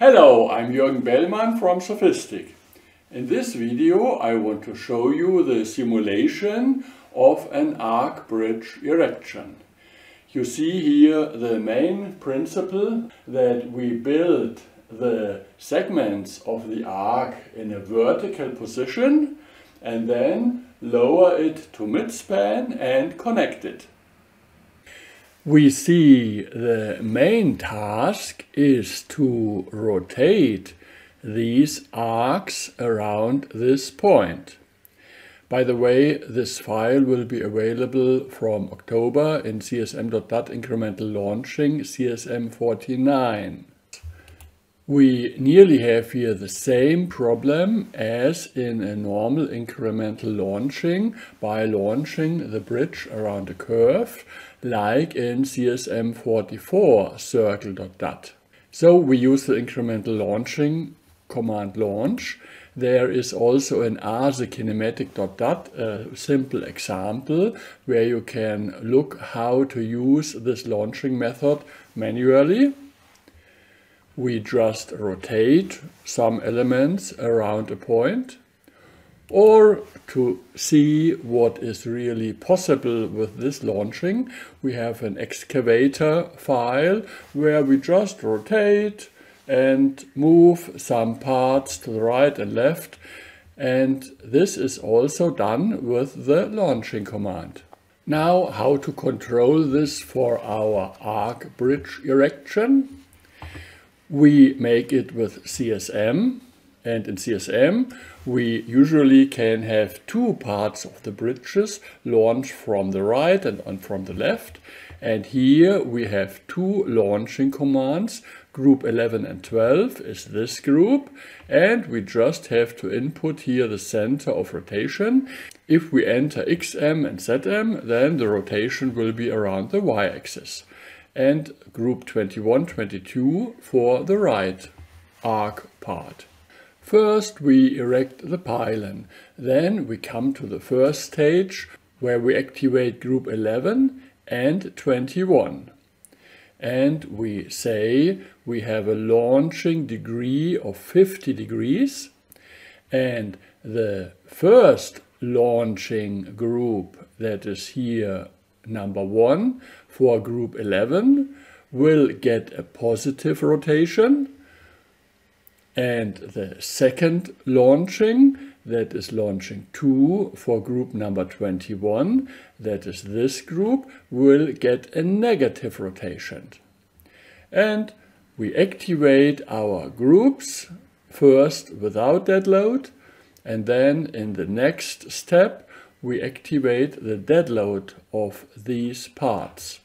Hello, I'm Jürgen Bellmann from SOFiSTiK. In this video I want to show you the simulation of an arc bridge erection. You see here the main principle that we build the segments of the arc in a vertical position and then lower it to midspan and connect it we see the main task is to rotate these arcs around this point. By the way, this file will be available from October in CSM.dat incremental launching CSM49. We nearly have here the same problem as in a normal incremental launching by launching the bridge around a curve like in CSM44 circle.dat. So we use the incremental launching command launch. There is also an kinematic.dat, a simple example where you can look how to use this launching method manually. We just rotate some elements around a point or to see what is really possible with this launching, we have an excavator file where we just rotate and move some parts to the right and left. And this is also done with the launching command. Now, how to control this for our arc bridge erection. We make it with CSM and in CSM, we usually can have two parts of the bridges launched from the right and from the left. And here we have two launching commands. Group 11 and 12 is this group. And we just have to input here the center of rotation. If we enter XM and ZM, then the rotation will be around the y-axis. And group 21, 22 for the right arc part. First we erect the pylon, then we come to the first stage where we activate group 11 and 21. And we say we have a launching degree of 50 degrees and the first launching group that is here number 1 for group 11 will get a positive rotation and the second launching, that is launching 2 for group number 21, that is this group, will get a negative rotation. And we activate our groups first without dead load and then in the next step we activate the dead load of these parts.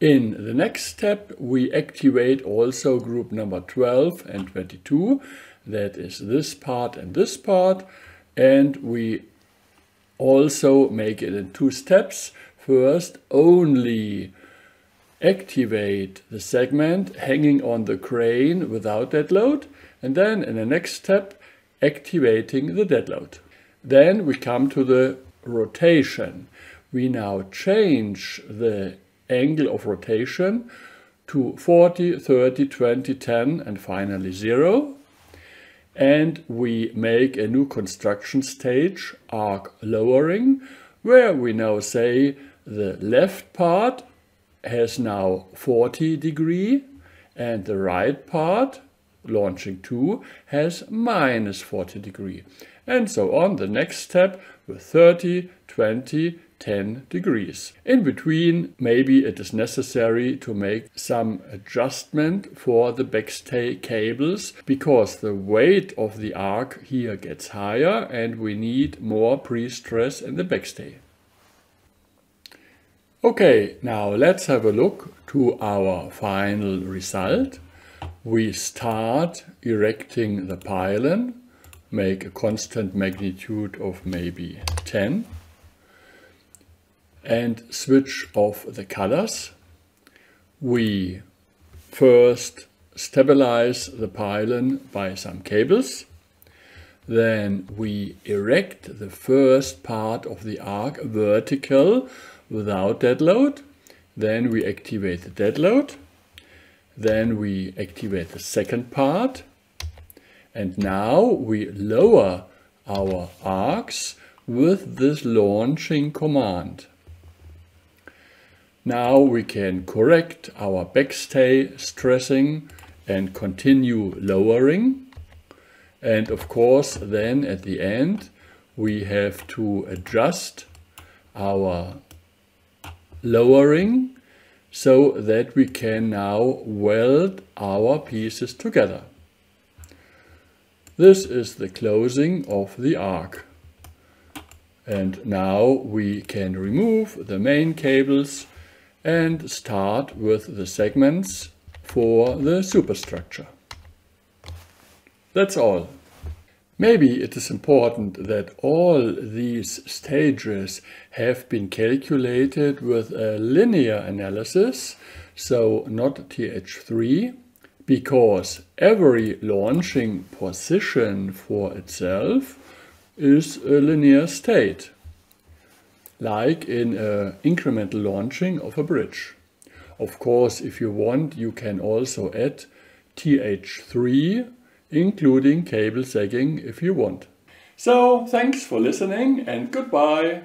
In the next step, we activate also group number 12 and 22. That is this part and this part. And we also make it in two steps. First, only activate the segment hanging on the crane without dead load. And then in the next step, activating the dead load. Then we come to the rotation. We now change the angle of rotation to 40, 30, 20, 10 and finally 0. And we make a new construction stage, arc lowering, where we now say the left part has now 40 degree and the right part, launching 2, has minus 40 degree. And so on the next step with 30, 20, 10 degrees. In between, maybe it is necessary to make some adjustment for the backstay cables because the weight of the arc here gets higher and we need more pre-stress in the backstay. Okay, now let's have a look to our final result. We start erecting the pylon, make a constant magnitude of maybe 10 and switch off the colors. We first stabilize the pylon by some cables. Then we erect the first part of the arc vertical without dead load. Then we activate the dead load. Then we activate the second part. And now we lower our arcs with this launching command. Now we can correct our backstay stressing and continue lowering. And of course, then at the end, we have to adjust our lowering so that we can now weld our pieces together. This is the closing of the arc. And now we can remove the main cables and start with the segments for the superstructure. That's all. Maybe it is important that all these stages have been calculated with a linear analysis, so not TH3, because every launching position for itself is a linear state like in incremental launching of a bridge. Of course, if you want, you can also add TH3, including cable sagging if you want. So, thanks for listening and goodbye.